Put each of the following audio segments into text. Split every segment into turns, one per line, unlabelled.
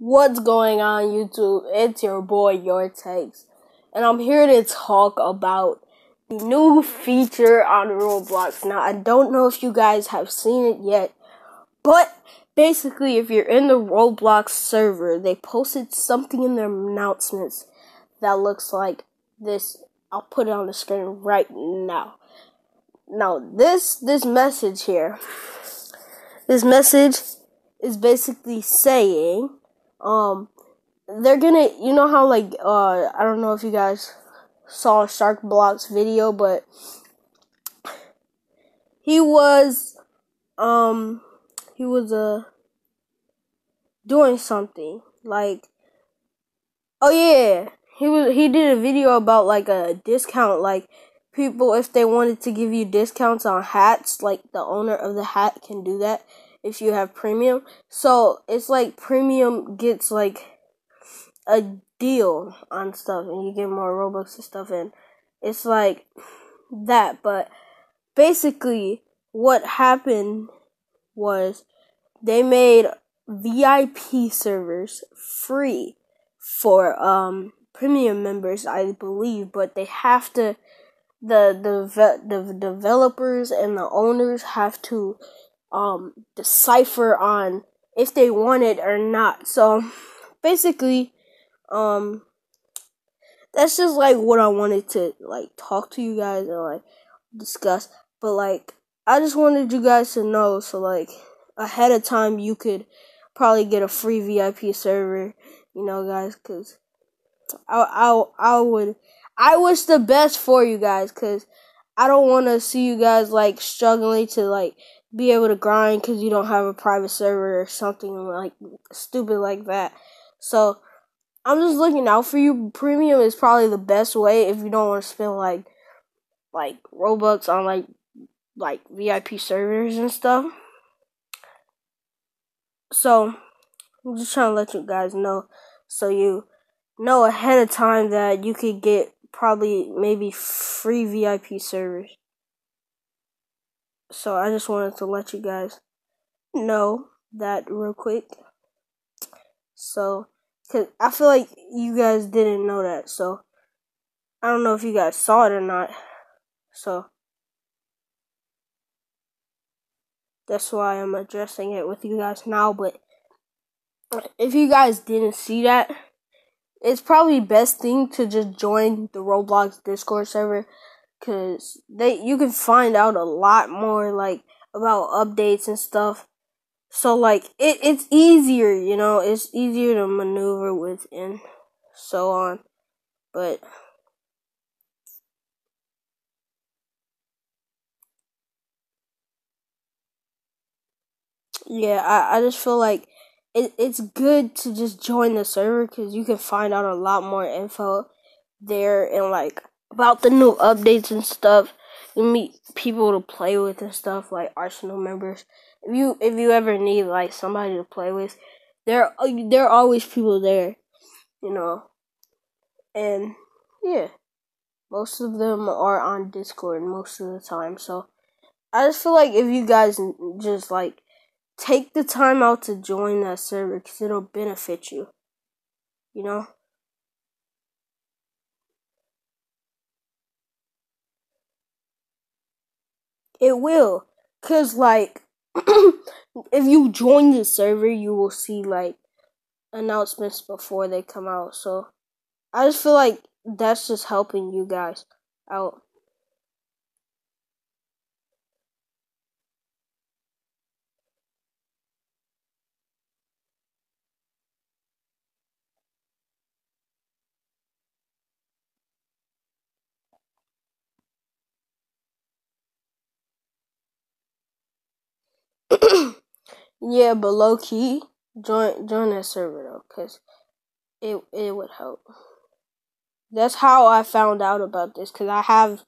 What's going on, YouTube? It's your boy, Your Takes, and I'm here to talk about the new feature on Roblox. Now, I don't know if you guys have seen it yet, but basically, if you're in the Roblox server, they posted something in their announcements that looks like this. I'll put it on the screen right now. Now, this this message here, this message is basically saying um they're gonna you know how like uh I don't know if you guys saw Sharkblox's video, but he was um he was uh doing something like oh yeah he was he did a video about like a discount like people if they wanted to give you discounts on hats like the owner of the hat can do that if you have premium. So it's like premium gets like a deal on stuff and you get more Robux and stuff and it's like that. But basically what happened was they made VIP servers free for um premium members, I believe, but they have to the the the developers and the owners have to um decipher on if they want it or not. So basically, um that's just like what I wanted to like talk to you guys and like discuss. But like I just wanted you guys to know so like ahead of time you could probably get a free VIP server, you know guys, cuz I I I would I wish the best for you guys cuz I don't want to see you guys like struggling to like be able to grind because you don't have a private server or something like stupid like that. So I'm just looking out for you. Premium is probably the best way if you don't want to spend like like Robux on like like VIP servers and stuff. So I'm just trying to let you guys know so you know ahead of time that you could get probably maybe free VIP servers. So I just wanted to let you guys know that real quick. So, cause I feel like you guys didn't know that. So, I don't know if you guys saw it or not. So, that's why I'm addressing it with you guys now. But if you guys didn't see that, it's probably best thing to just join the Roblox Discord server Cause they you can find out a lot more like about updates and stuff. So like it it's easier, you know, it's easier to maneuver with and so on. But yeah, I, I just feel like it, it's good to just join the server because you can find out a lot more info there and like about the new updates and stuff. You meet people to play with and stuff like Arsenal members. If you if you ever need like somebody to play with, there there are always people there, you know. And yeah, most of them are on Discord most of the time. So I just feel like if you guys just like take the time out to join that server, because it'll benefit you, you know. It will. Cause like if you join the server you will see like announcements before they come out. So I just feel like that's just helping you guys out. yeah, but low key, join join that server though, cause it it would help. That's how I found out about this, cause I have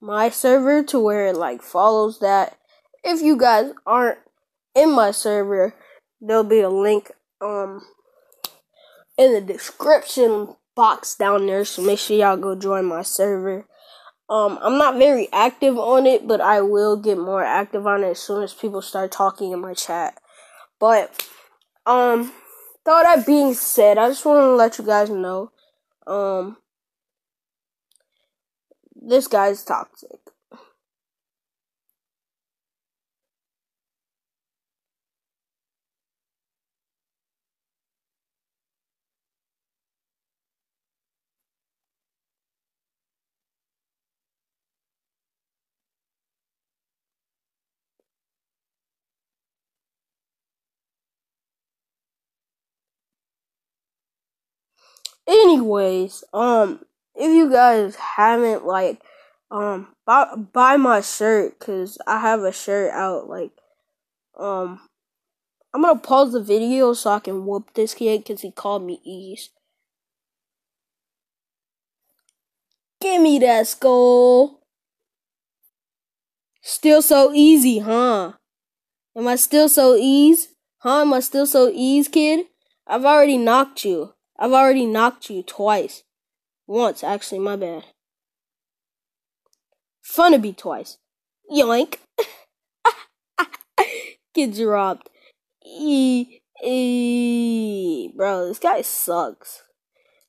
my server to where it like follows that. If you guys aren't in my server, there'll be a link um in the description box down there, so make sure y'all go join my server. Um, I'm not very active on it, but I will get more active on it as soon as people start talking in my chat. But, um, with all that being said, I just want to let you guys know, um, this guy's toxic. Anyways, um, if you guys haven't like, um, buy buy my shirt because I have a shirt out. Like, um, I'm gonna pause the video so I can whoop this kid because he called me ease. Give me that skull. Still so easy, huh? Am I still so easy? Huh? Am I still so easy, kid? I've already knocked you. I've already knocked you twice. Once, actually, my bad. Fun to be twice. Yoink. Get dropped. E, e, bro, this guy sucks.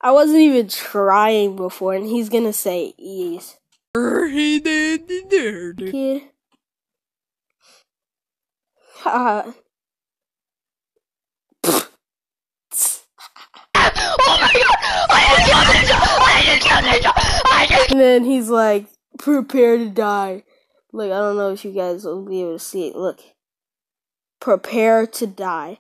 I wasn't even trying before, and he's gonna say ease. Kid. Haha. Uh, And then he's like, prepare to die. Look, I don't know if you guys will be able to see it. Look. Prepare to die.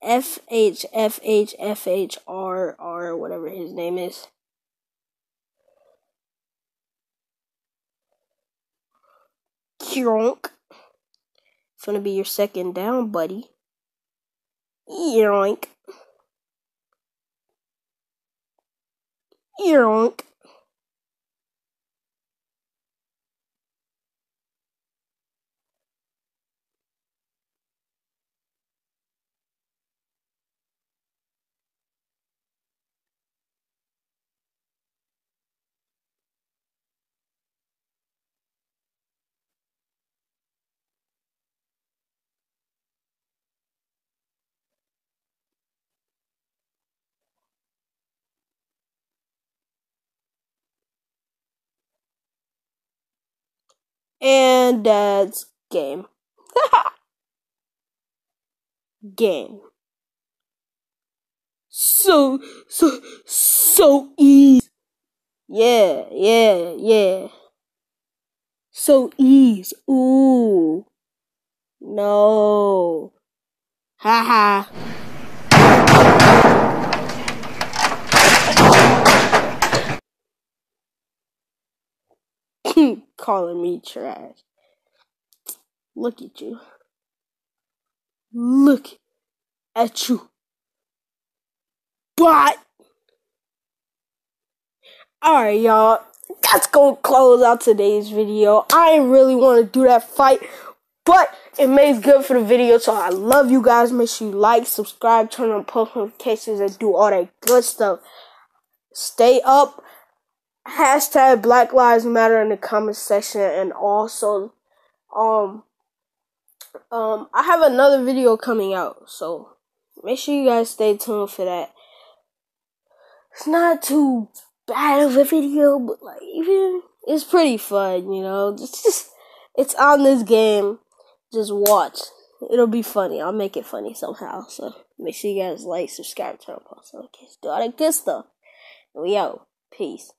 F H F H F H R R whatever his name is. Kronk. It's gonna be your second down, buddy. Yoink. Yoink. And that's game. game. So, so, so easy. Yeah, yeah, yeah. So easy. Ooh. No. Haha. calling me trash. Look at you. Look at you. But, alright, y'all. That's gonna close out today's video. I really want to do that fight, but it made good for the video. So I love you guys. Make sure you like, subscribe, turn on post notifications, and do all that good stuff. Stay up hashtag Black Lives Matter in the comment section, and also, um, um, I have another video coming out, so make sure you guys stay tuned for that. It's not too bad of a video, but like even it's pretty fun, you know. Just, just it's on this game. Just watch. It'll be funny. I'll make it funny somehow. So make sure you guys like, subscribe, turn on post notifications, do all that good stuff. we out. Peace.